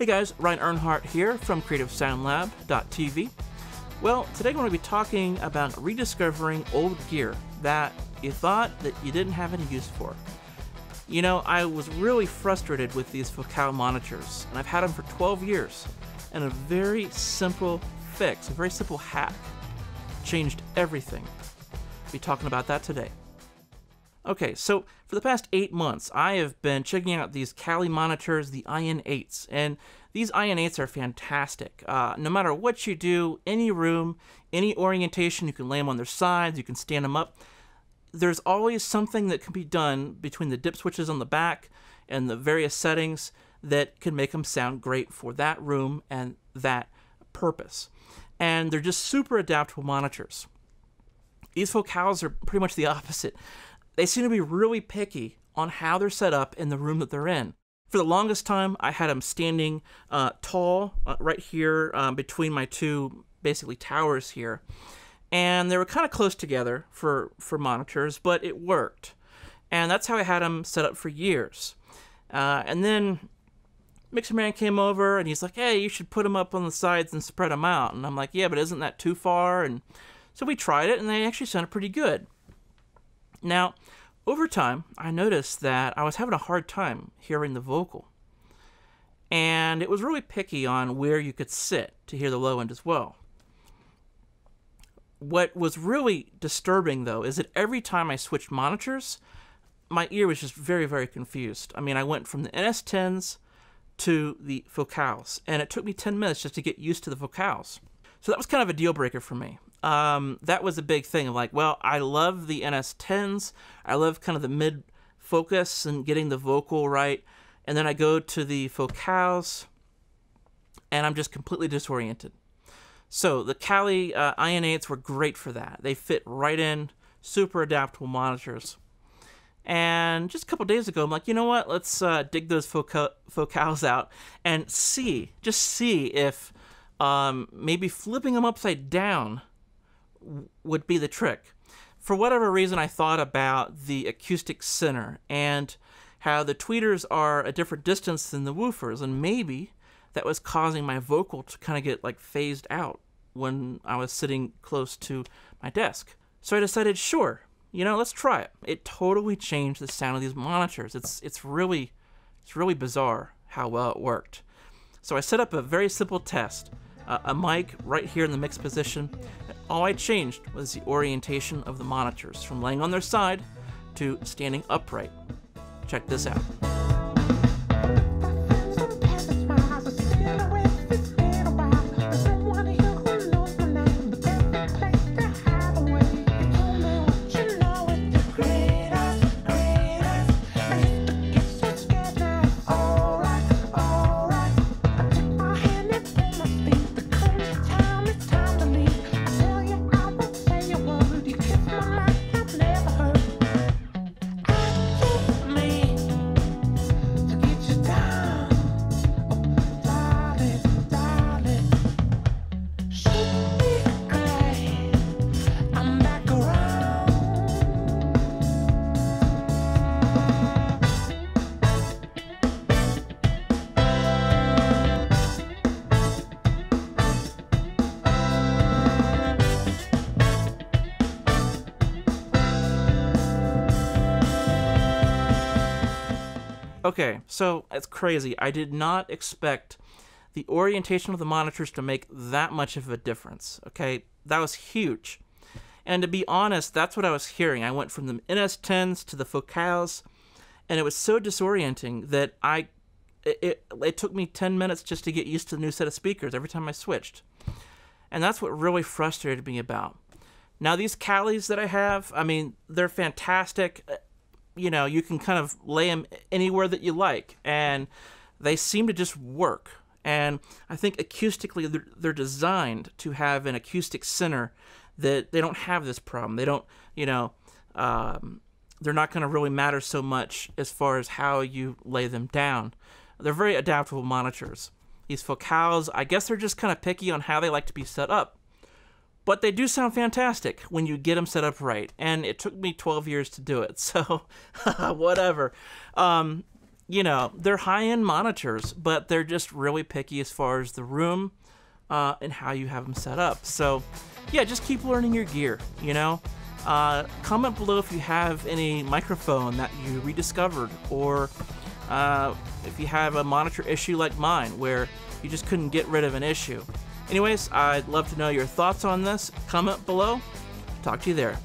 Hey guys, Ryan Earnhardt here from CreativeSoundLab.tv. Well, today I'm going to be talking about rediscovering old gear that you thought that you didn't have any use for. You know, I was really frustrated with these Focal monitors, and I've had them for 12 years, and a very simple fix, a very simple hack, changed everything. I'll be talking about that today. Okay, so for the past eight months, I have been checking out these Kali monitors, the IN8s, and these IN8s are fantastic. Uh, no matter what you do, any room, any orientation, you can lay them on their sides, you can stand them up. There's always something that can be done between the dip switches on the back and the various settings that can make them sound great for that room and that purpose. And they're just super adaptable monitors. These Focals are pretty much the opposite they seem to be really picky on how they're set up in the room that they're in. For the longest time, I had them standing uh, tall uh, right here um, between my two basically towers here. And they were kind of close together for, for monitors, but it worked. And that's how I had them set up for years. Uh, and then Mixerman came over and he's like, hey, you should put them up on the sides and spread them out. And I'm like, yeah, but isn't that too far? And so we tried it and they actually sounded pretty good. Now, over time, I noticed that I was having a hard time hearing the vocal. And it was really picky on where you could sit to hear the low end as well. What was really disturbing, though, is that every time I switched monitors, my ear was just very, very confused. I mean, I went from the NS10s to the Focals, and it took me 10 minutes just to get used to the Focals. So that was kind of a deal breaker for me um, that was a big thing of like, well, I love the NS10s. I love kind of the mid focus and getting the vocal right. And then I go to the Focals and I'm just completely disoriented. So the Kali uh, IN8s were great for that. They fit right in, super adaptable monitors. And just a couple days ago, I'm like, you know what? Let's uh, dig those focal- focals out and see, just see if um, maybe flipping them upside down would be the trick. For whatever reason, I thought about the acoustic center and how the tweeters are a different distance than the woofers, and maybe that was causing my vocal to kind of get like phased out when I was sitting close to my desk. So I decided, sure, you know, let's try it. It totally changed the sound of these monitors. It's it's really it's really bizarre how well it worked. So I set up a very simple test uh, a mic right here in the mix position. All I changed was the orientation of the monitors from laying on their side to standing upright. Check this out. Okay, so it's crazy. I did not expect the orientation of the monitors to make that much of a difference. Okay, that was huge. And to be honest, that's what I was hearing. I went from the NS10s to the Focals, and it was so disorienting that I it, it, it took me 10 minutes just to get used to the new set of speakers every time I switched. And that's what really frustrated me about. Now, these Kalis that I have, I mean, they're fantastic you know, you can kind of lay them anywhere that you like, and they seem to just work. And I think acoustically, they're, they're designed to have an acoustic center that they don't have this problem. They don't, you know, um, they're not going to really matter so much as far as how you lay them down. They're very adaptable monitors. These Focals, I guess they're just kind of picky on how they like to be set up. But they do sound fantastic when you get them set up right. And it took me 12 years to do it. So, whatever. Um, you know, they're high end monitors, but they're just really picky as far as the room uh, and how you have them set up. So, yeah, just keep learning your gear, you know? Uh, comment below if you have any microphone that you rediscovered, or uh, if you have a monitor issue like mine where you just couldn't get rid of an issue. Anyways, I'd love to know your thoughts on this. Comment below. Talk to you there.